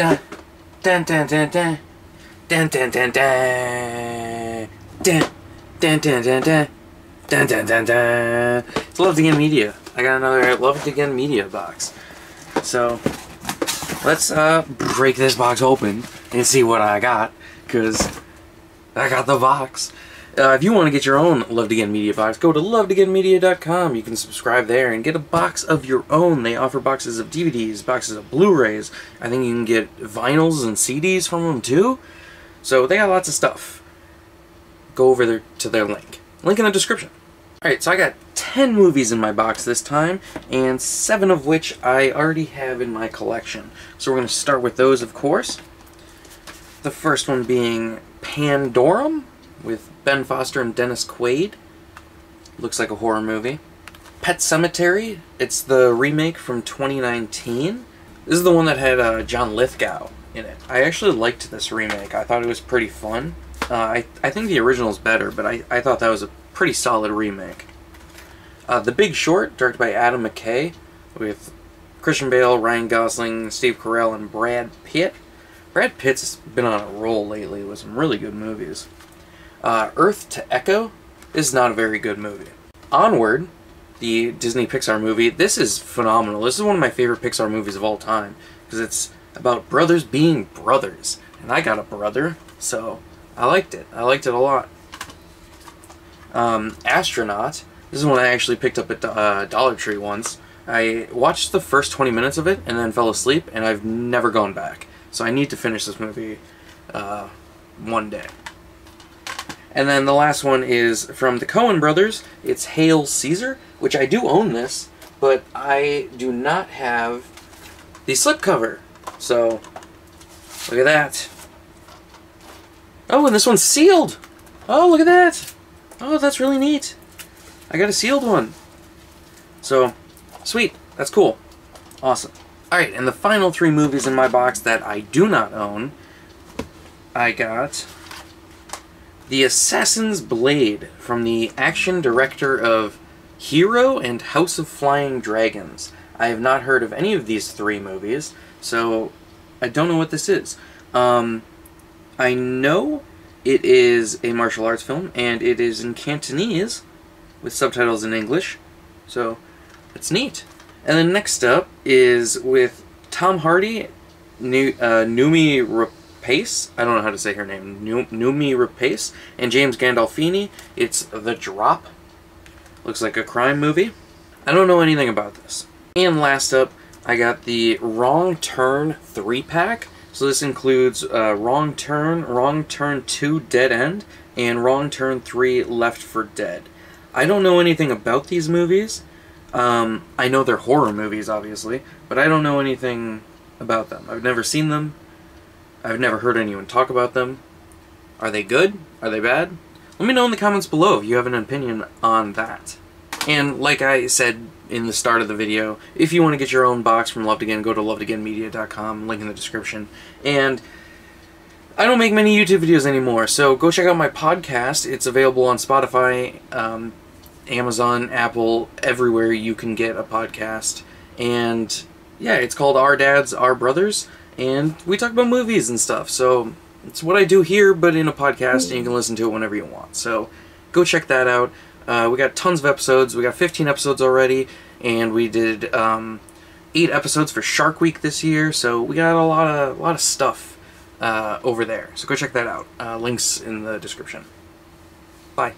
dun dun dun dun dun dun dun dun dun dun dun dun dun dun dun dun It's Love Again Media. I got another Love Again Media box. So let's uh break this box open and see what I got because I got the box. Uh, if you want to get your own Loved Again Media box, go to lovedagainmedia.com. You can subscribe there and get a box of your own. They offer boxes of DVDs, boxes of Blu-rays. I think you can get vinyls and CDs from them too. So they got lots of stuff. Go over there to their link. Link in the description. Alright, so I got 10 movies in my box this time, and 7 of which I already have in my collection. So we're going to start with those, of course. The first one being Pandorum, with Ben Foster and Dennis Quaid. Looks like a horror movie. Pet Sematary. It's the remake from 2019. This is the one that had uh, John Lithgow in it. I actually liked this remake. I thought it was pretty fun. Uh, I, I think the original is better, but I, I thought that was a pretty solid remake. Uh, the Big Short, directed by Adam McKay, with Christian Bale, Ryan Gosling, Steve Carell, and Brad Pitt. Brad Pitt's been on a roll lately with some really good movies. Uh, Earth to Echo is not a very good movie. Onward, the Disney Pixar movie, this is phenomenal. This is one of my favorite Pixar movies of all time because it's about brothers being brothers. And I got a brother, so I liked it. I liked it a lot. Um, Astronaut, this is one I actually picked up at uh, Dollar Tree once. I watched the first 20 minutes of it and then fell asleep, and I've never gone back. So I need to finish this movie uh, one day. And then the last one is from the Coen brothers. It's Hail Caesar, which I do own this, but I do not have the slipcover. So, look at that. Oh, and this one's sealed. Oh, look at that. Oh, that's really neat. I got a sealed one. So, sweet. That's cool. Awesome. Alright, and the final three movies in my box that I do not own, I got the Assassin's Blade from the action director of Hero and House of Flying Dragons. I have not heard of any of these three movies, so I don't know what this is. Um, I know it is a martial arts film, and it is in Cantonese with subtitles in English, so it's neat. And then next up is with Tom Hardy, New, uh, Noomi Rapace. I don't know how to say her name. Noomi Rapace and James Gandolfini. It's The Drop. Looks like a crime movie. I don't know anything about this. And last up, I got the Wrong Turn 3-pack. So this includes uh, Wrong Turn, Wrong Turn 2 Dead End, and Wrong Turn 3 Left for Dead. I don't know anything about these movies. Um, I know they're horror movies, obviously, but I don't know anything about them. I've never seen them. I've never heard anyone talk about them. Are they good? Are they bad? Let me know in the comments below if you have an opinion on that. And like I said in the start of the video, if you want to get your own box from Loved Again, go to lovedagainmedia.com, link in the description. And I don't make many YouTube videos anymore, so go check out my podcast. It's available on Spotify, um, Amazon, Apple, everywhere you can get a podcast. And yeah, it's called Our Dads, Our Brothers and we talk about movies and stuff. So it's what I do here, but in a podcast, and you can listen to it whenever you want. So go check that out. Uh, we got tons of episodes. We got 15 episodes already, and we did um, eight episodes for Shark Week this year. So we got a lot of a lot of stuff uh, over there. So go check that out. Uh, links in the description. Bye.